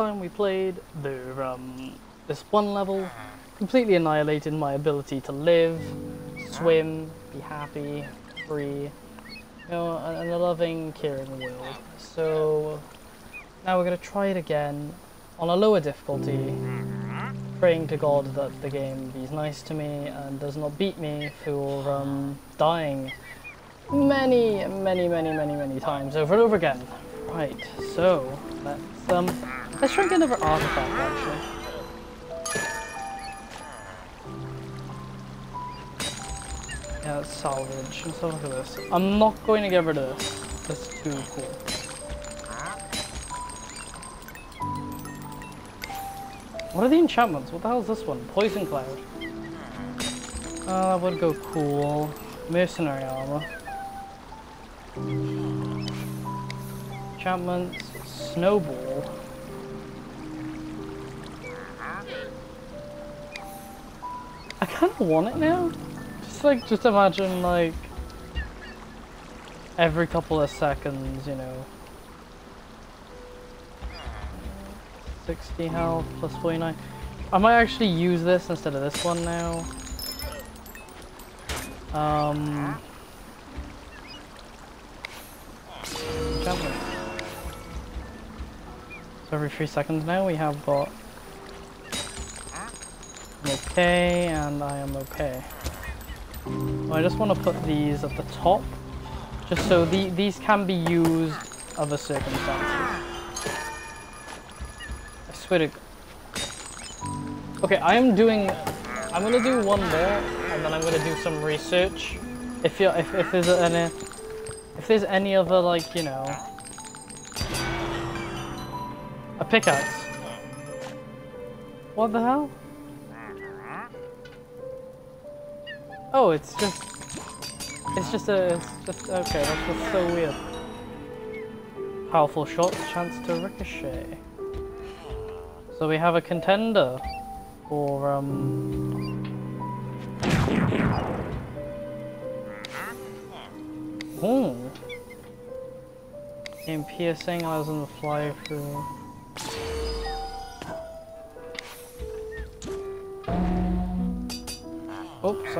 time we played, the um, this one level completely annihilated my ability to live, swim, be happy, free, you know, and a loving, caring world. So now we're gonna try it again on a lower difficulty, praying to God that the game be nice to me and does not beat me for um, dying many, many, many, many, many times over and over again. Right, so let's um let's try and get another artifact actually. Yeah, salvage. Let's have a look at this. I'm not going to get rid of this. That's too cool. What are the enchantments? What the hell is this one? Poison Cloud. Uh, that would go cool. Mercenary armor. Enchantments. Snowball. Kind of want it now. Just like, just imagine like every couple of seconds, you know. 60 health plus 49. I might actually use this instead of this one now. Um. So every three seconds now we have got okay and I am okay. Well, I just want to put these at the top just so the, these can be used other circumstances. I swear to Okay, I am doing I'm gonna do one more and then I'm gonna do some research. If you if, if there's any if there's any other like, you know a pickaxe. What the hell? Oh, it's just it's just a it's just okay, that's just so weird. Powerful shot, chance to ricochet. So we have a contender for um Oh. Game piercing allows them to fly through.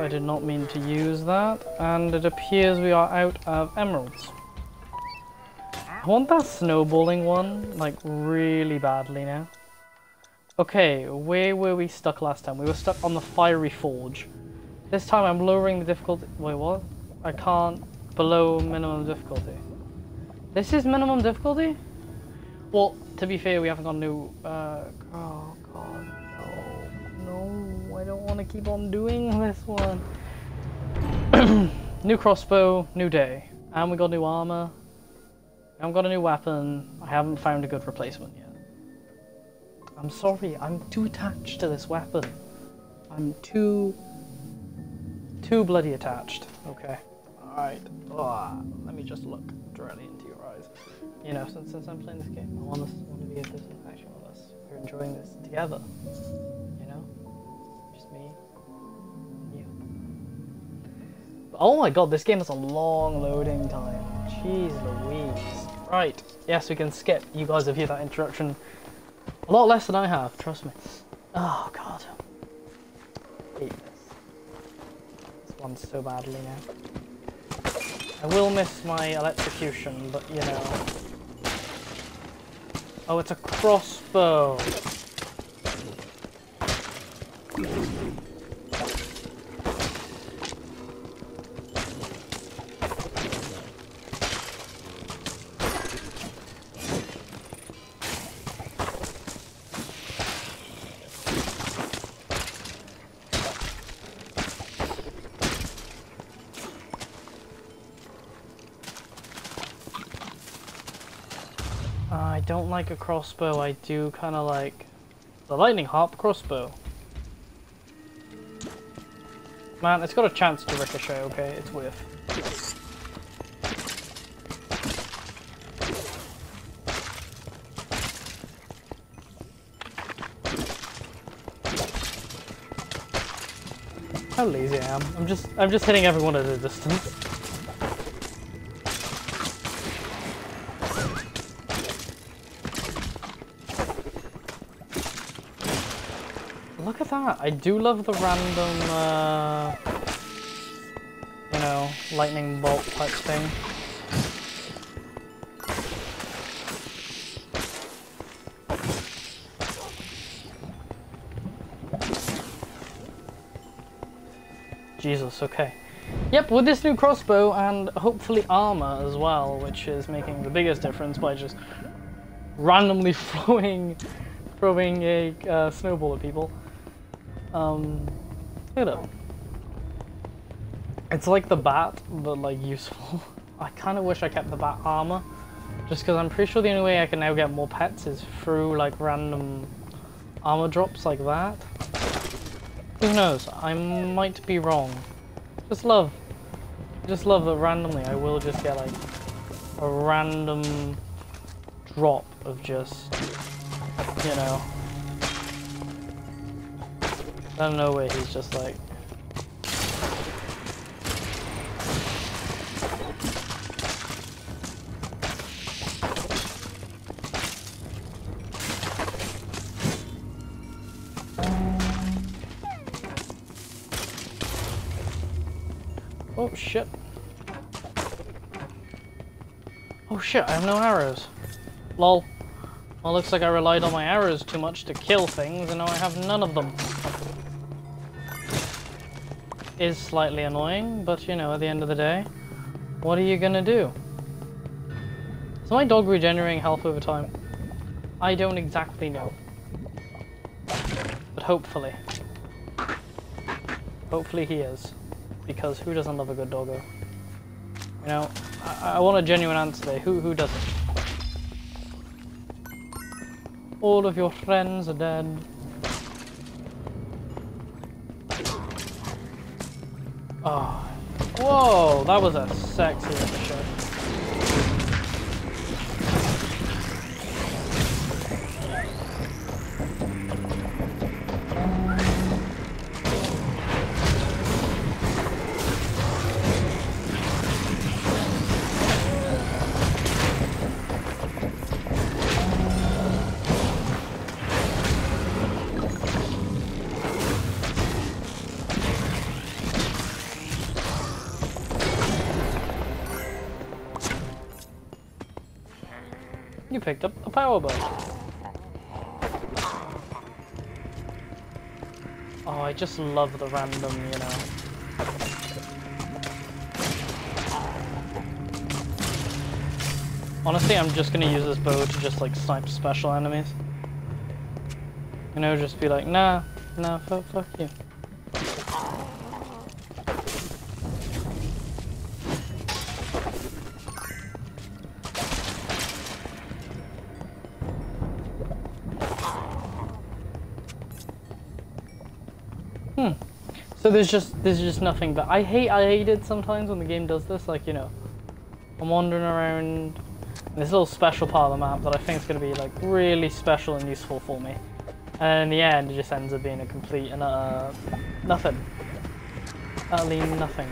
I did not mean to use that. And it appears we are out of emeralds. I want that snowballing one, like, really badly now. Okay, where were we stuck last time? We were stuck on the Fiery Forge. This time I'm lowering the difficulty. Wait, what? I can't. Below minimum difficulty. This is minimum difficulty? Well, to be fair, we haven't got new. Uh, oh god! I don't want to keep on doing this one. new crossbow, new day, and we got new armor. I haven't got a new weapon. I haven't found a good replacement yet. I'm sorry, I'm too attached to this weapon. I'm too, too bloody attached. Okay. Alright. Oh, let me just look directly into your eyes. You know, since, since I'm playing this game, I want, us, want to be a business action with us. We're enjoying this together. Oh my god, this game has a long loading time. Jeez Louise. Right. Yes, we can skip. You guys have heard that introduction a lot less than I have, trust me. Oh god. hate this. This one's so badly now. I will miss my electrocution, but you know. Oh, it's a crossbow. I don't like a crossbow, I do kind of like the lightning harp crossbow. Man, it's got a chance to ricochet, okay? It's worth. How lazy I am. I'm just I'm just hitting everyone at a distance. I do love the random, uh, you know, lightning bolt type thing. Jesus, okay. Yep, with this new crossbow and hopefully armor as well, which is making the biggest difference by just randomly throwing throwing a uh, snowball at people. Um, at it. It's like the bat, but like useful. I kind of wish I kept the bat armor, just because I'm pretty sure the only way I can now get more pets is through like random armor drops like that. Who knows? I might be wrong. Just love, just love that randomly I will just get like a random drop of just, you know, I don't know where he's just like. Oh shit. Oh shit, I have no arrows. Lol. Well, looks like I relied on my arrows too much to kill things, and now I have none of them. Is slightly annoying, but you know, at the end of the day, what are you gonna do? Is my dog regenerating health over time? I don't exactly know. But hopefully. Hopefully he is. Because who doesn't love a good doggo? You know, I, I want a genuine answer there. Who, who doesn't? All of your friends are dead. Oh. Whoa, that was a sexy shot. Picked up a power bow. Oh, I just love the random, you know. Honestly, I'm just gonna use this bow to just like snipe special enemies. You know, just be like, nah, nah, fuck, fuck you. There's just there's just nothing. But I hate I hate it sometimes when the game does this. Like you know, I'm wandering around this little special part of the map that I think is going to be like really special and useful for me. And in the end, it just ends up being a complete and uh nothing. Utterly nothing.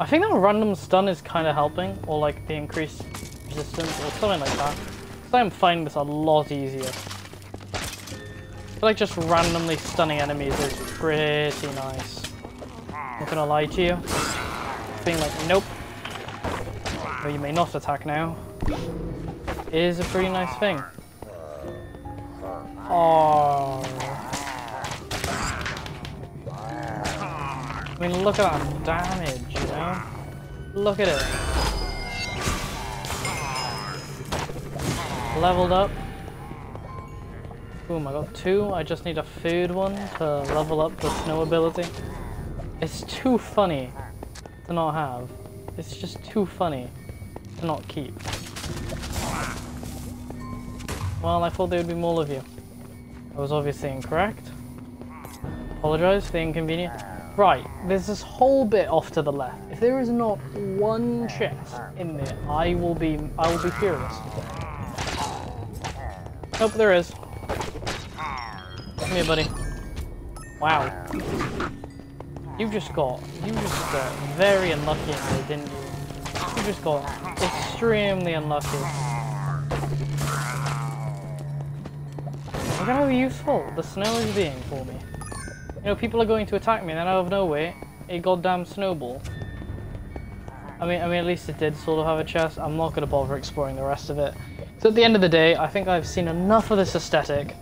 I think that random stun is kind of helping, or like the increased resistance, or something like that. So I'm finding this a lot easier. Like just randomly stunning enemies is pretty nice. Not gonna lie to you. Being like, nope. You may not attack now. Is a pretty nice thing. Oh. I mean, look at that damage, know? Look at it. Leveled up. Boom, I got two. I just need a food one to level up the snow ability. It's too funny to not have. It's just too funny to not keep. Well, I thought there would be more of you. I was obviously incorrect. Apologize for the inconvenience. Right, there's this whole bit off to the left. If there is not one chest in there, I will be I will be furious. Nope, there is. Come here, buddy. Wow. You just got, you just got very unlucky in there, didn't you? You just got extremely unlucky. Look how useful the snow is being for me. You know, people are going to attack me, and then out of nowhere, a goddamn snowball. I mean, I mean, at least it did sort of have a chest. I'm not going to bother exploring the rest of it. So at the end of the day, I think I've seen enough of this aesthetic.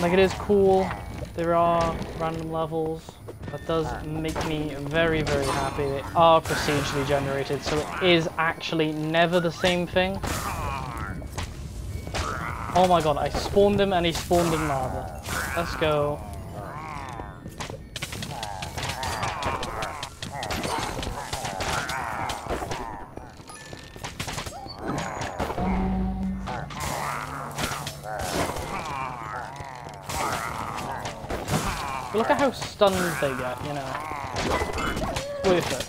Like, it is cool. There are random levels. That does make me very, very happy. They are procedurally generated, so it is actually never the same thing. Oh my god, I spawned him and he spawned in lava. Let's go. Look at how stunned they get, you know. Worth it.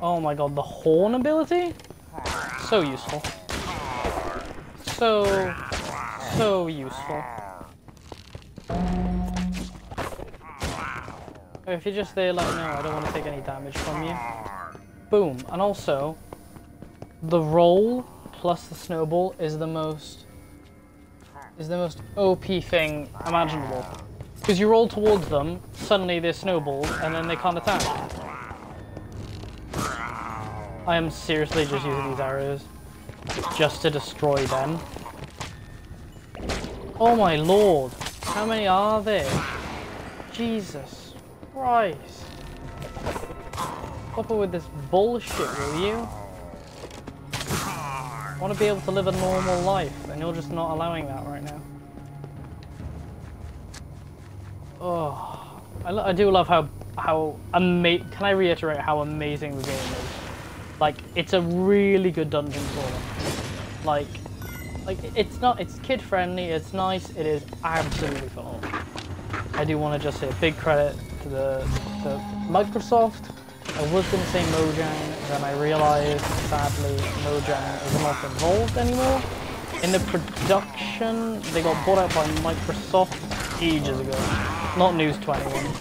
Oh my god, the horn ability? So useful. So, so useful. If you're just there, me know. I don't want to take any damage from you. Boom. And also, the roll plus the snowball is the most is the most OP thing imaginable. Because you roll towards them, suddenly they're snowballed, and then they can't attack. I am seriously just using these arrows just to destroy them. Oh my lord, how many are there? Jesus Christ. Stop it with this bullshit, will you? Want to be able to live a normal life, and you're just not allowing that right now. Oh, I, I do love how how amazing. Can I reiterate how amazing the game is? Like, it's a really good dungeon crawler. Like, like it's not. It's kid friendly. It's nice. It is absolutely fun. I do want to just say a big credit to the to Microsoft I was going to say Mojang, then I realized, sadly, Mojang is not involved anymore. In the production, they got bought out by Microsoft ages ago. Not news to anyone.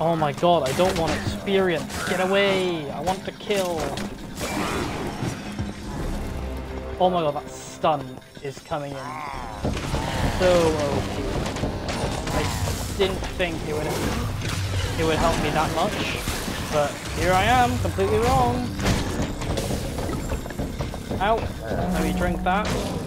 Oh my god, I don't want experience. Get away! I want to kill. Oh my god, that stun is coming in. So OP. I didn't think it would it would help me that much. But here I am, completely wrong. Ow. Let me drink that.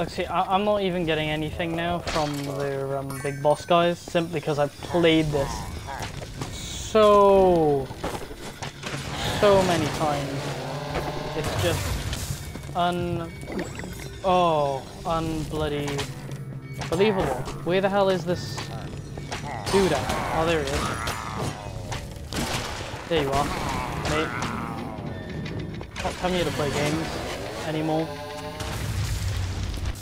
Like, see, I am not even getting anything now from the um, big boss guys, simply because I've played this so, so many times. It's just un, oh, unbloody believable. Where the hell is this dude at? Oh, there he is. There you are, mate. Not come here to play games anymore.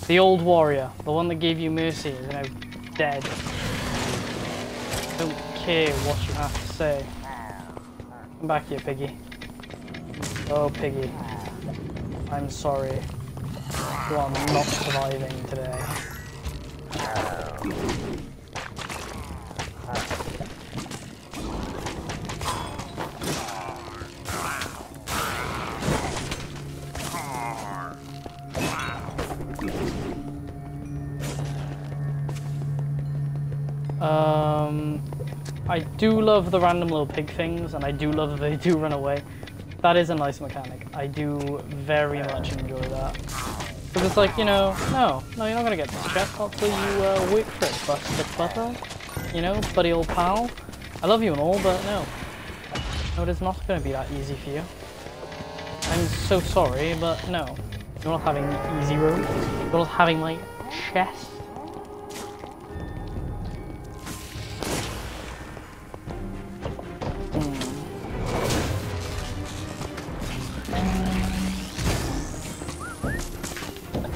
The old warrior, the one that gave you mercy, is now dead. Don't care what you have to say. Come back here, Piggy. Oh, Piggy. I'm sorry. You are not surviving today. Do love the random little pig things, and I do love that they do run away. That is a nice mechanic. I do very much enjoy that. Because it's like, you know, no, no, you're not going to get this chest until you uh, for it, busted butter. You know, buddy old pal. I love you and all, but no. No, it is not going to be that easy for you. I'm so sorry, but no. You're not having easy room. You're not having my chest.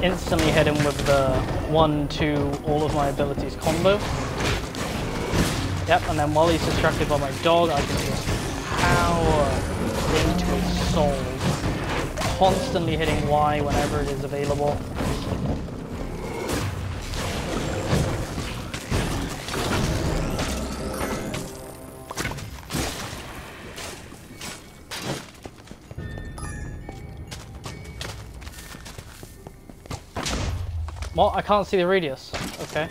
Instantly hit him with the one, two, all of my abilities combo. Yep, and then while he's distracted by my dog, I can just power into his soul. Constantly hitting Y whenever it is available. Well, I can't see the radius. Okay.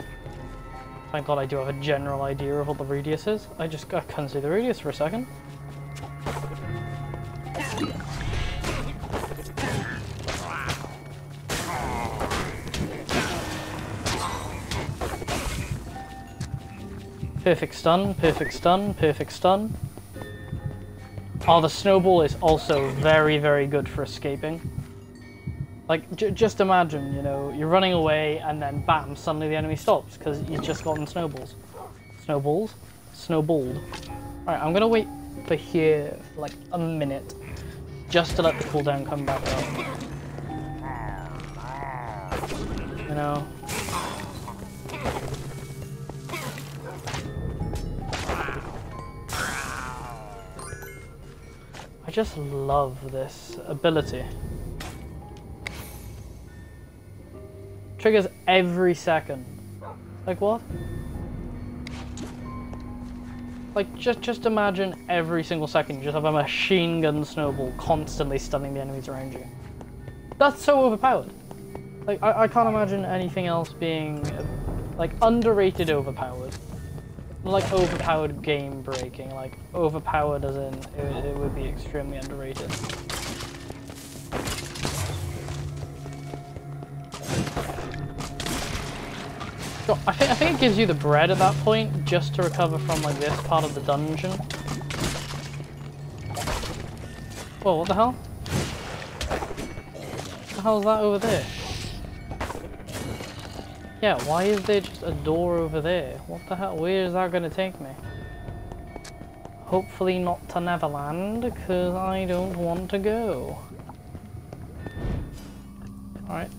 Thank god I do have a general idea of what the radius is. I just I couldn't see the radius for a second. Perfect stun, perfect stun, perfect stun. Oh, the snowball is also very, very good for escaping. Like, just imagine, you know, you're running away and then bam, suddenly the enemy stops because you've just gotten snowballs. Snowballs? Snowballed. Alright, I'm gonna wait for here for like a minute just to let the cooldown come back up. You know? I just love this ability. Triggers every second. Like what? Like just just imagine every single second you just have a machine gun snowball constantly stunning the enemies around you. That's so overpowered. Like I, I can't imagine anything else being like underrated overpowered. Like overpowered game breaking, like overpowered as in it, it would be extremely underrated. I think I think it gives you the bread at that point just to recover from like this part of the dungeon. Whoa, what the hell? What the hell is that over there? Yeah, why is there just a door over there? What the hell? Where is that going to take me? Hopefully not to Neverland, because I don't want to go. Alright.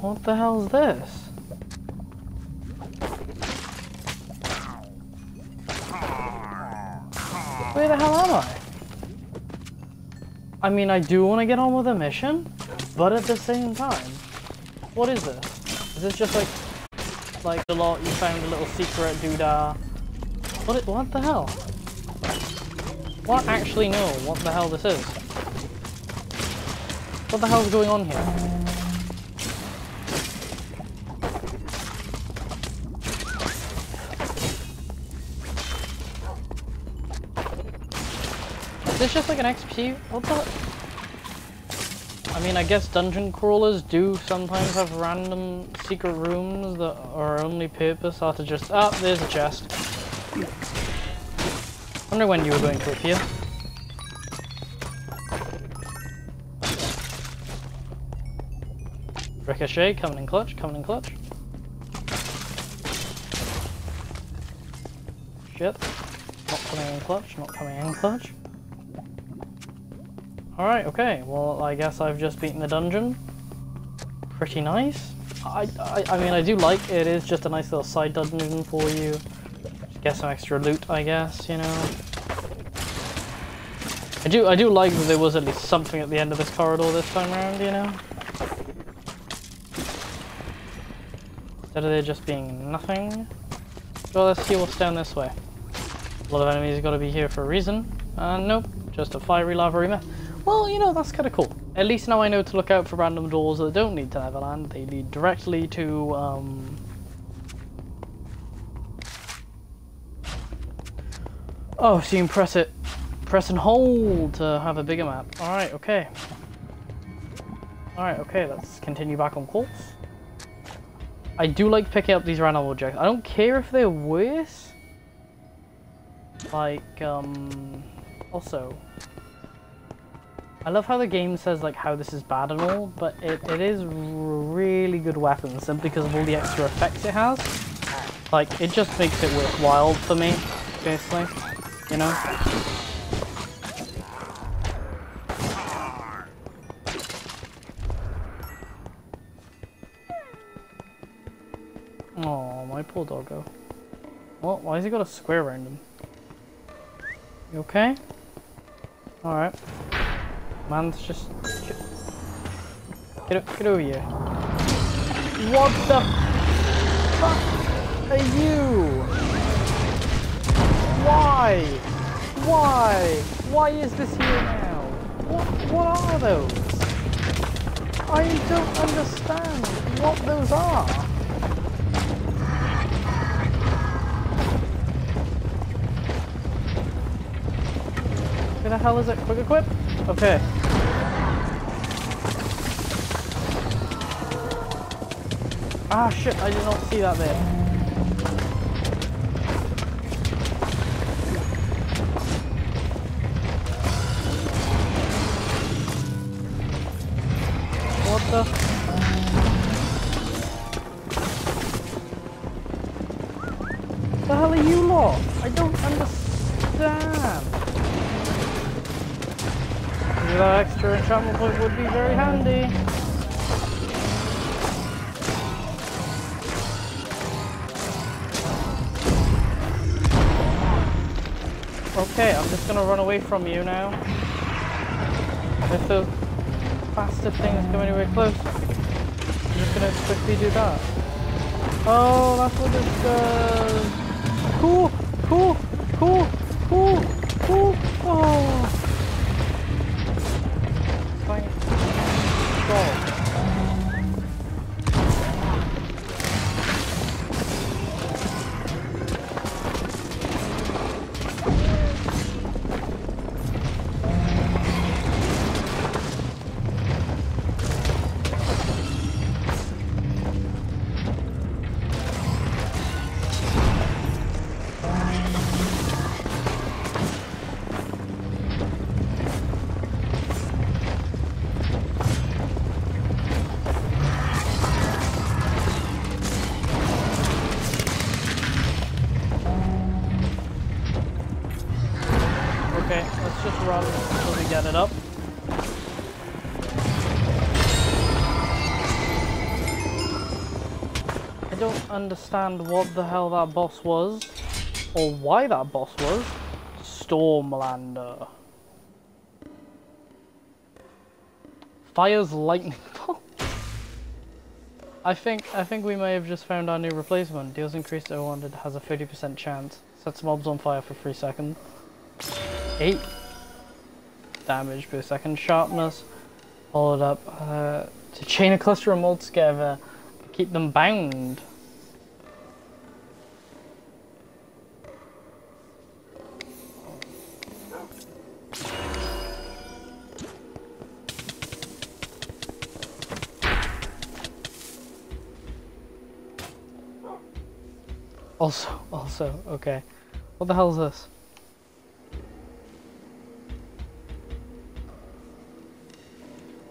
What the hell is this? Where the hell am I? I mean, I do want to get on with the mission, but at the same time, what is this? Is this just like, like a lot, you found a little secret doodah? What, what the hell? What actually know what the hell this is? What the hell is going on here? Is this just like an XP? What the? I mean, I guess dungeon crawlers do sometimes have random secret rooms that are only purpose to just... Ah, oh, there's a chest. wonder when you were going to appear. Ricochet, coming in clutch, coming in clutch. Shit. Not coming in clutch, not coming in clutch. Alright, okay. Well, I guess I've just beaten the dungeon. Pretty nice. I, I, I mean, I do like it. It is just a nice little side dungeon for you. Just get some extra loot, I guess, you know. I do, I do like that there was at least something at the end of this corridor this time around, you know. Instead of there just being nothing. Well, let's see what's down this way. A lot of enemies got to be here for a reason. Uh, nope, just a fiery lava arena. Well, you know, that's kind of cool. At least now I know to look out for random doors that don't lead to Neverland. They lead directly to, um... Oh, so you can press it, press and hold to have a bigger map. Alright, okay. Alright, okay, let's continue back on course. I do like picking up these random objects. I don't care if they're worse. Like, um... Also, I love how the game says like how this is bad and all, but it, it is really good weapon simply because of all the extra effects it has. Like, it just makes it worthwhile for me, basically, you know? Oh, my poor doggo. What? Why has he got a square around him? You okay? Alright. Man's just... Get, get over here. What the fuck are you? Why? Why? Why is this here now? What, what are those? I don't understand what those are. Where the hell is it? Quick equip? Okay. Ah shit, I did not see that there. Gonna run away from you now. If the faster thing is coming anywhere close, I'm just gonna quickly do that. Oh, that's what it does. Cool, cool, cool, cool, cool. Oh. Let's just run until we get it up. I don't understand what the hell that boss was, or why that boss was. Stormlander. Fires lightning bolt. I think I think we may have just found our new replacement. Deals increased to 100, has a 30% chance. Sets mobs on fire for 3 seconds. 8 damage per second. Sharpness, followed up uh, to chain a cluster of molds together, keep them bound. Also, also, okay. What the hell is this?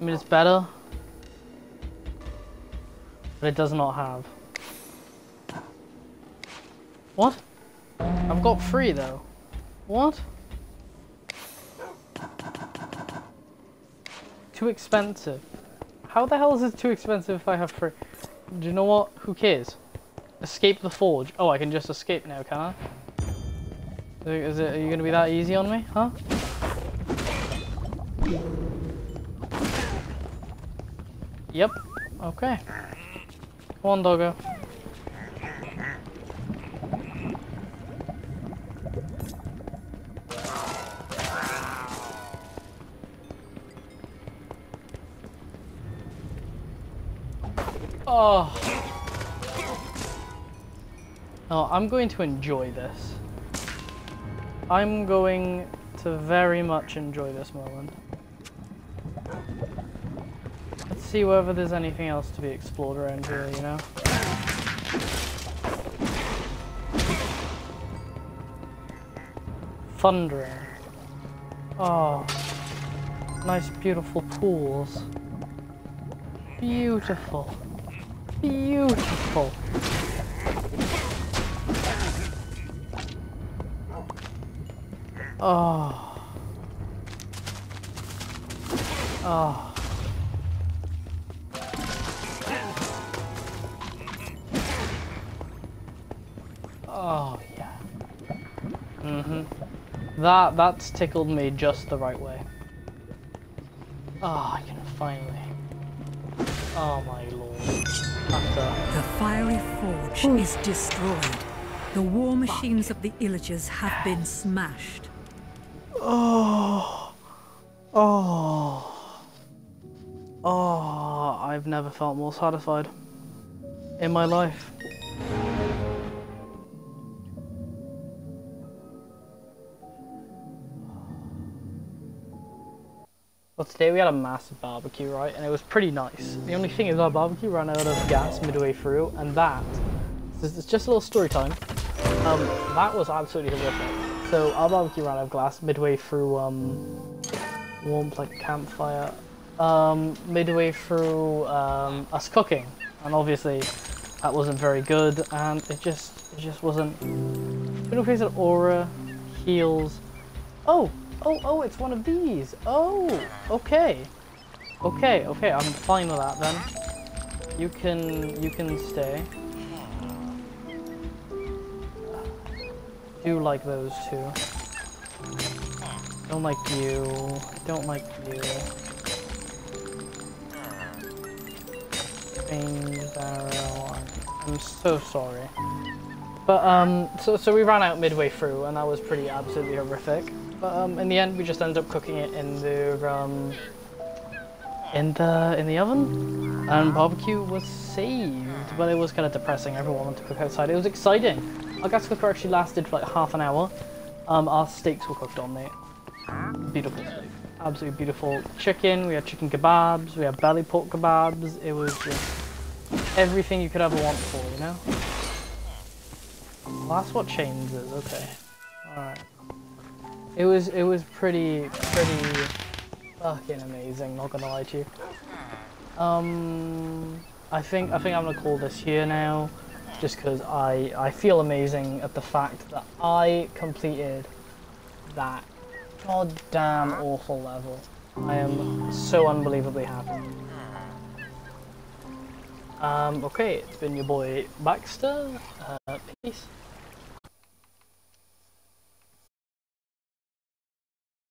Mean, it's better, but it does not have. What? I've got three though. What? Too expensive. How the hell is it too expensive if I have three? Do you know what? Who cares? Escape the forge. Oh, I can just escape now, can I? Is it, are you gonna be that easy on me, huh? Yep. Okay. Come on, doggo. Oh. I'm going to enjoy this. I'm going to very much enjoy this moment. See whether there's anything else to be explored around here, you know? Thundering. Oh. Nice, beautiful pools. Beautiful. Beautiful. Oh. Oh. Oh, yeah. Mm-hmm. That, that's tickled me just the right way. Oh, I can finally. Oh my lord. After... The fiery forge is destroyed. The war machines of the Illagers have been smashed. Oh. Oh. Oh, I've never felt more satisfied in my life. Well, today we had a massive barbecue, right? And it was pretty nice. The only thing is our barbecue ran out of gas midway through, and that, it's just a little story time. Um, that was absolutely horrific. So our barbecue ran out of gas midway through, um, warmth like campfire, um, midway through, um, us cooking. And obviously that wasn't very good, and it just, it just wasn't, middle face of aura, heals, oh, Oh, oh, it's one of these. Oh, okay. Okay, okay, I'm fine with that then. You can, you can stay. Do like those two. Don't like you. Don't like you. I'm so sorry. But um, so so we ran out midway through, and that was pretty absolutely horrific. But um, in the end, we just ended up cooking it in the um, in the in the oven, and barbecue was saved. But it was kind of depressing. Everyone wanted to cook outside. It was exciting. Our gas cooker actually lasted for like half an hour. Um, our steaks were cooked on it. Beautiful steak. Absolutely beautiful chicken. We had chicken kebabs. We had belly pork kebabs. It was just everything you could ever want for, you know. Well, that's what chains is. Okay. All right. It was it was pretty pretty fucking amazing. Not gonna lie to you. Um, I think I think I'm gonna call this here now, just because I I feel amazing at the fact that I completed that goddamn awful level. I am so unbelievably happy. Um, okay, it's been your boy Baxter. Uh, peace.